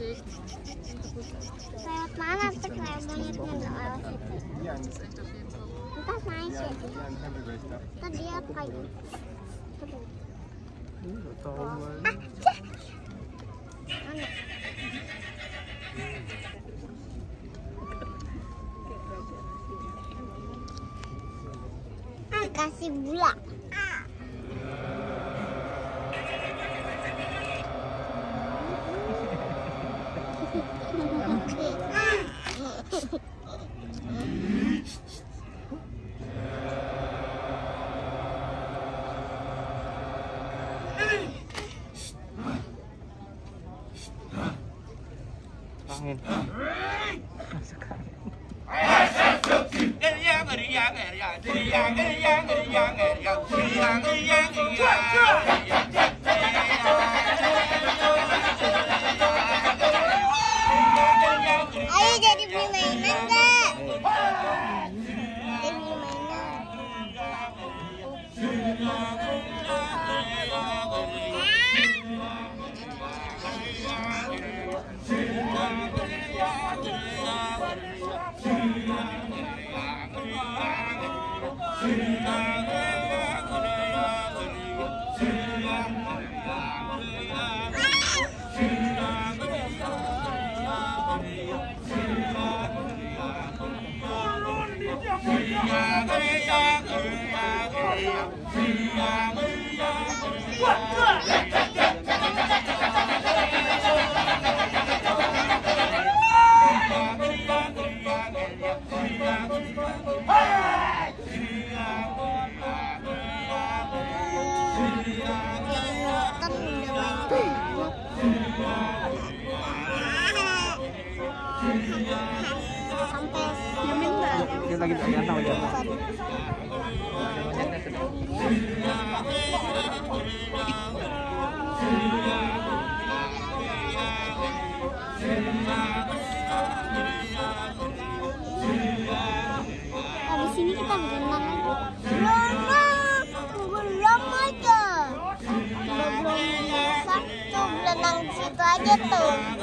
Czy... Twoja plana taka Yang, yang, yang, yang, yang, yang, yang, yang, tường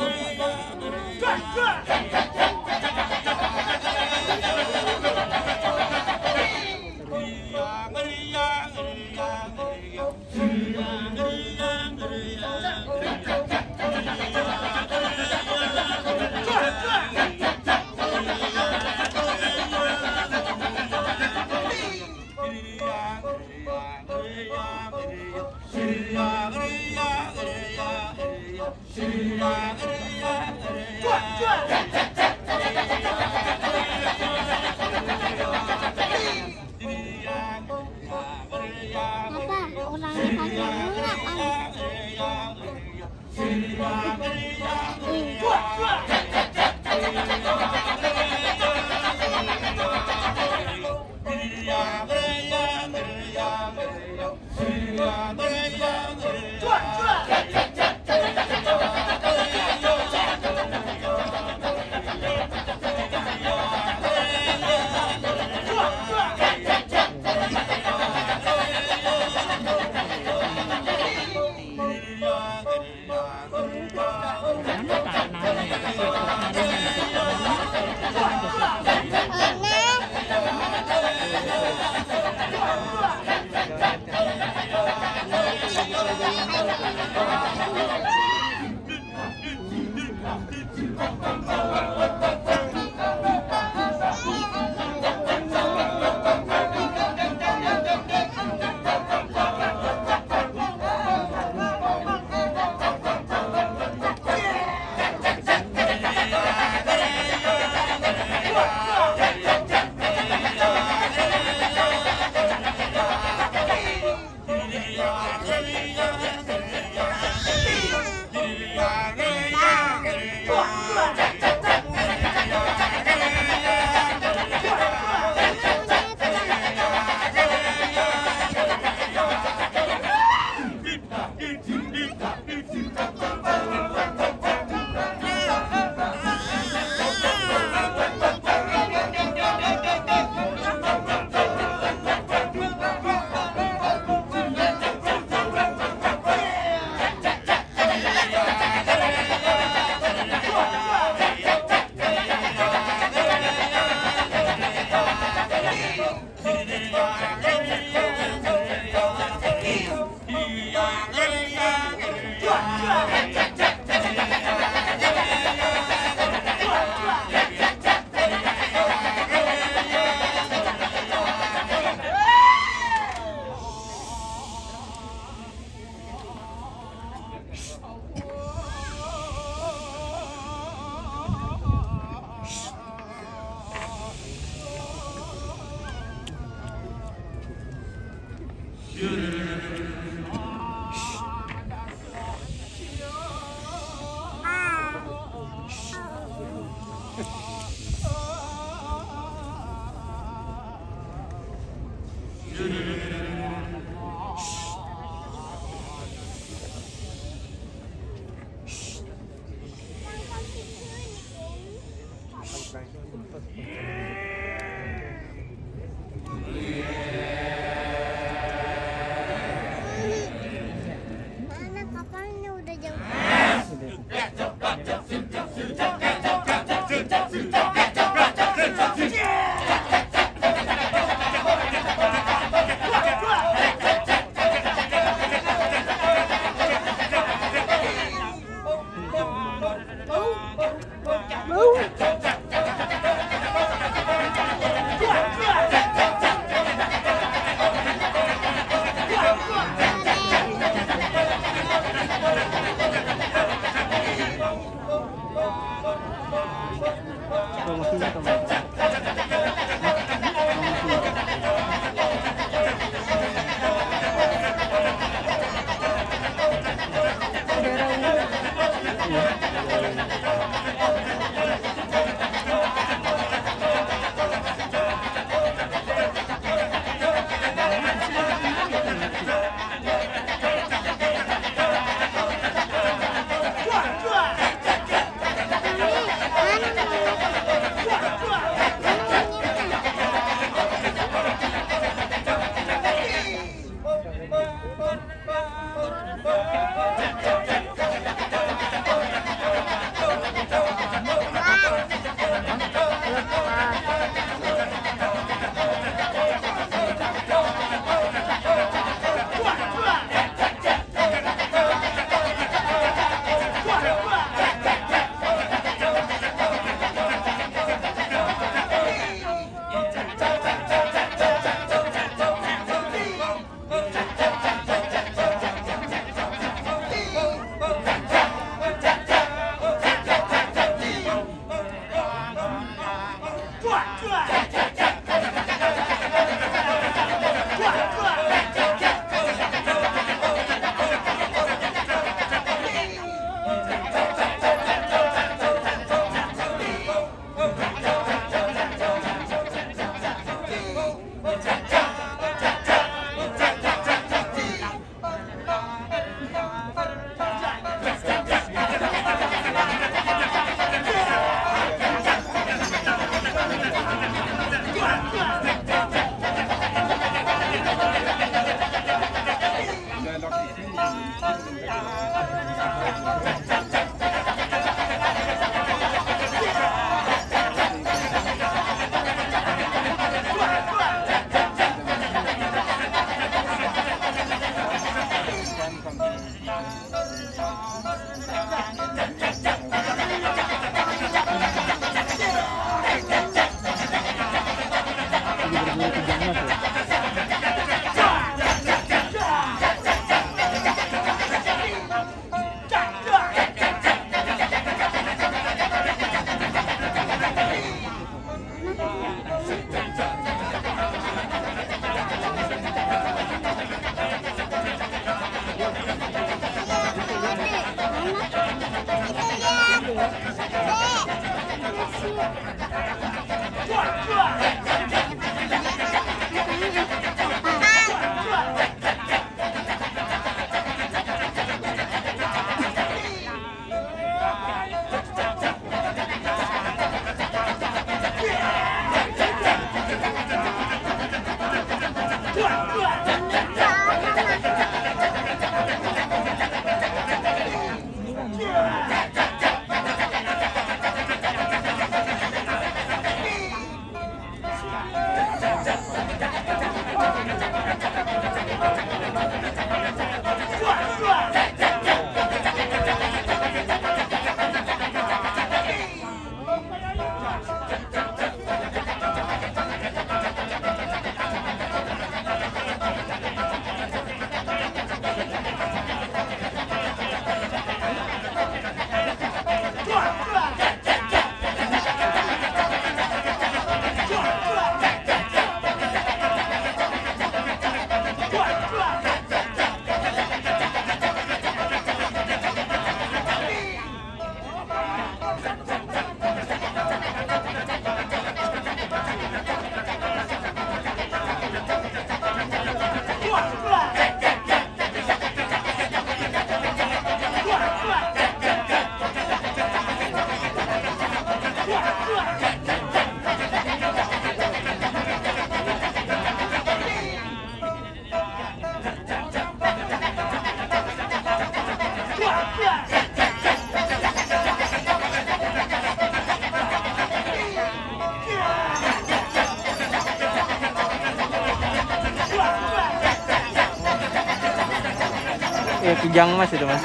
Kijang mas itu mas.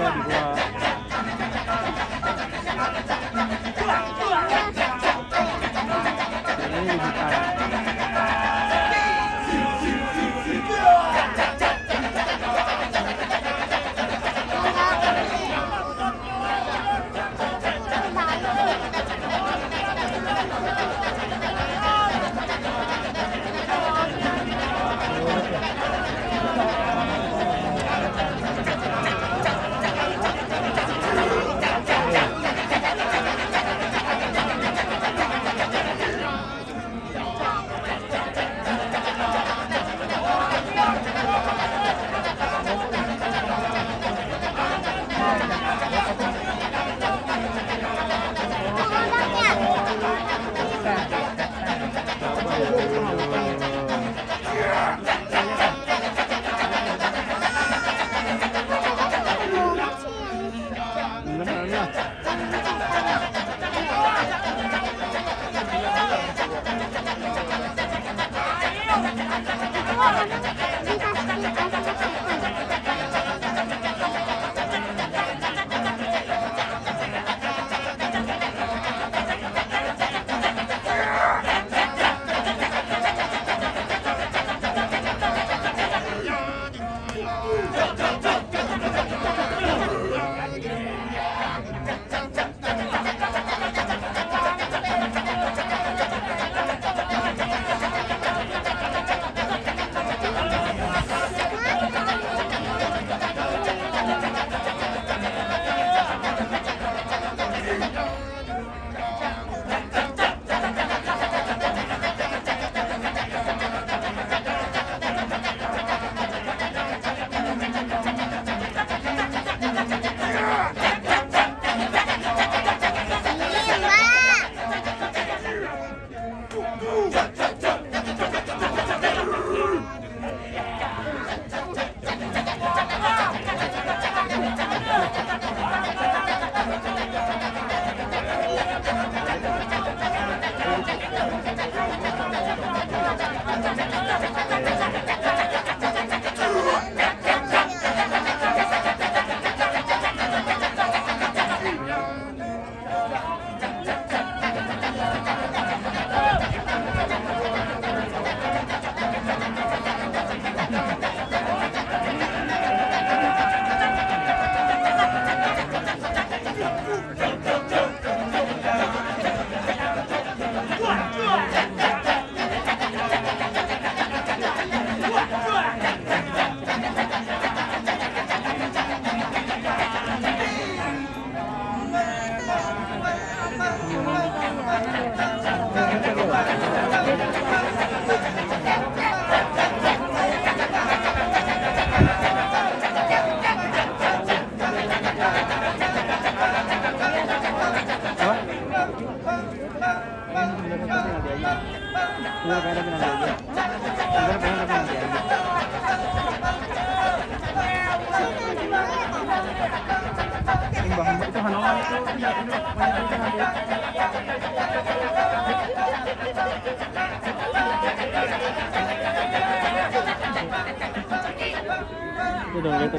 agora. 아, Hanoman itu tidak itu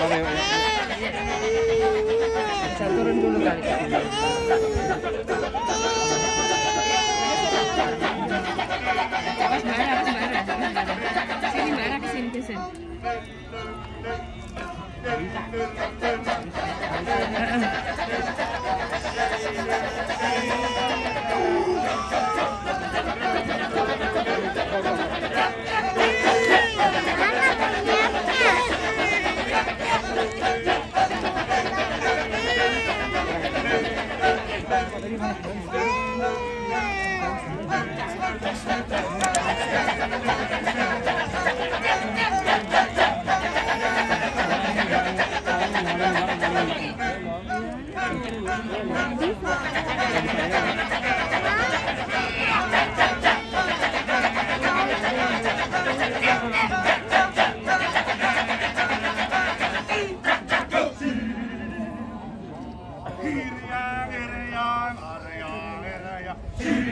apa ya? Bisa turun dulu kali. Awas marah, awas marah. Sini marah, ke sini, ke sini.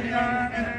Yeah.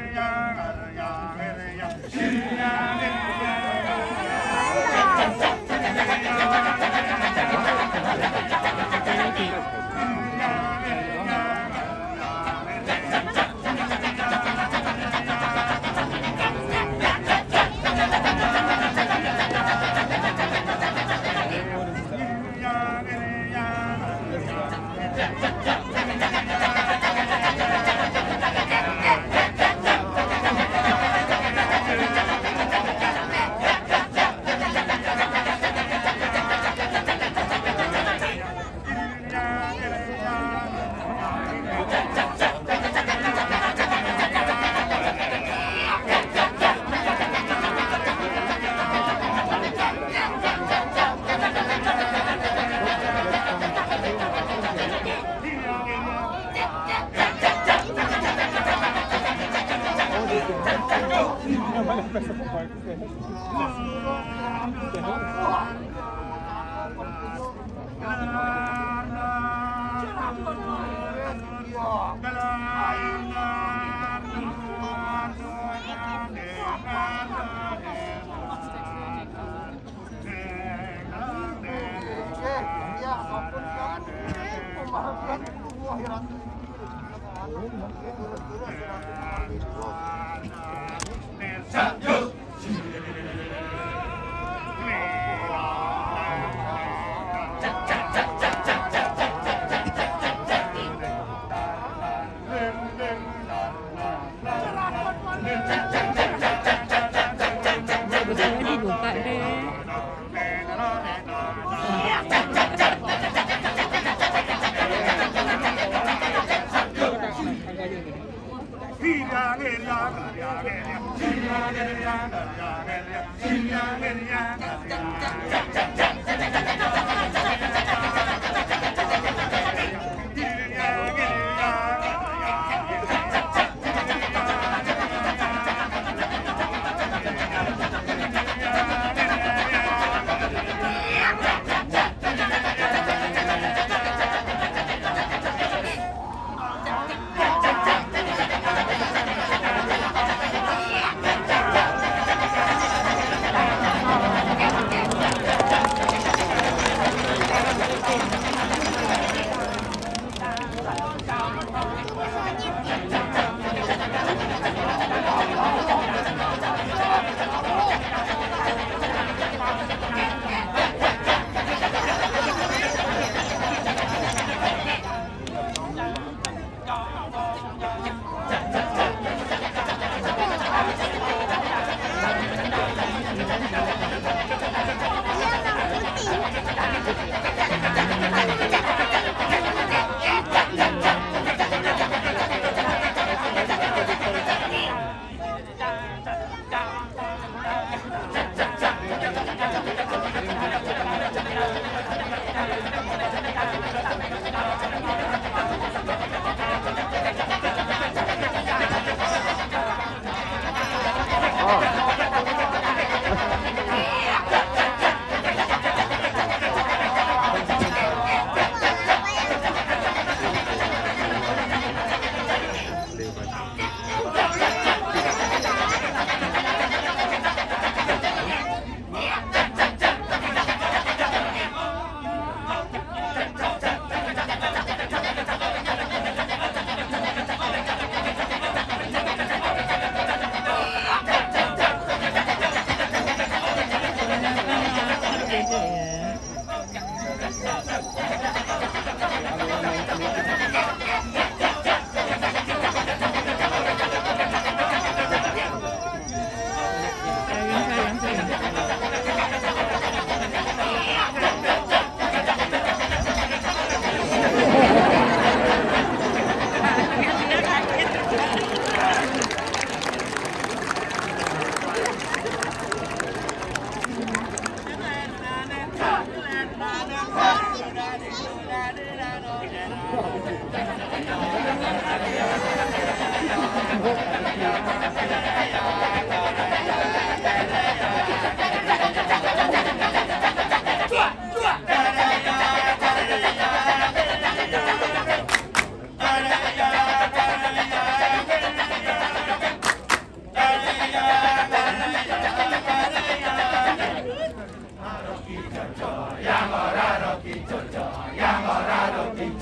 King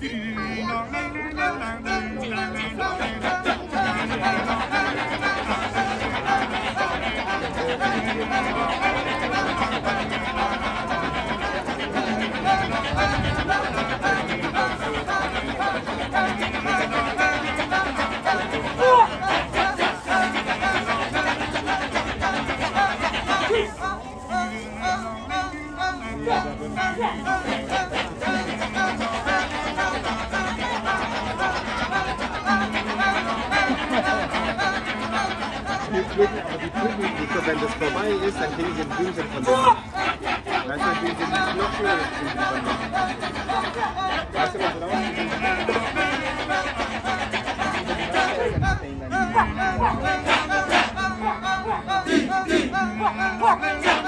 叮咚铃儿响叮 pflücken, aber die pflücken nicht. Und wenn das vorbei ist, dann kriegen sie einen Blümchen von der dem. Weißt du, kriegen sie nicht noch mehr das Blümchen von der dem. Weißt du, was laufen? Die, die,